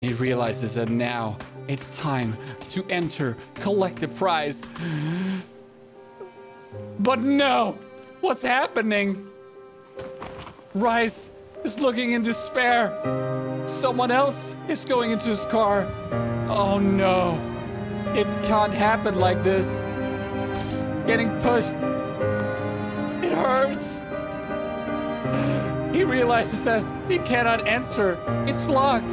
He realizes that now it's time to enter, collect the prize. But no! What's happening? Rice is looking in despair. Someone else is going into his car. Oh no. It can't happen like this. Getting pushed. It hurts. He realizes that he cannot enter. It's locked.